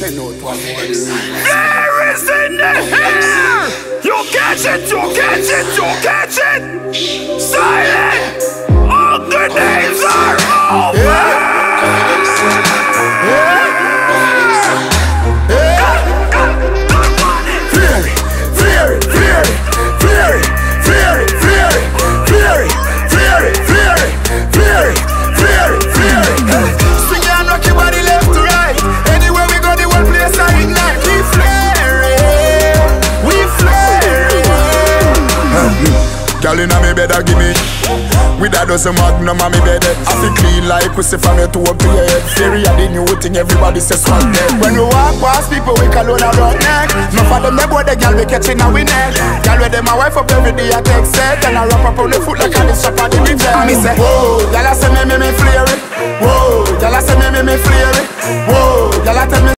Send out one more. There is in the air! You catch it, you catch it, you catch it! Girl inna me bed, a give me with a dozen magnum on me bed. Eh. I feel clean like pussy from your toe up to your head. Fury a the new thing, everybody says swag dead. When we walk past people, we call on rock neck. No for them, they boy the girl we catching we neck. Girl with them a wife up every day, I take set. And I wrap up on the foot like a this shop at the big And me say, whoa, I say me me me flare it. Whoa, I say me me me flare it. Whoa, I tell me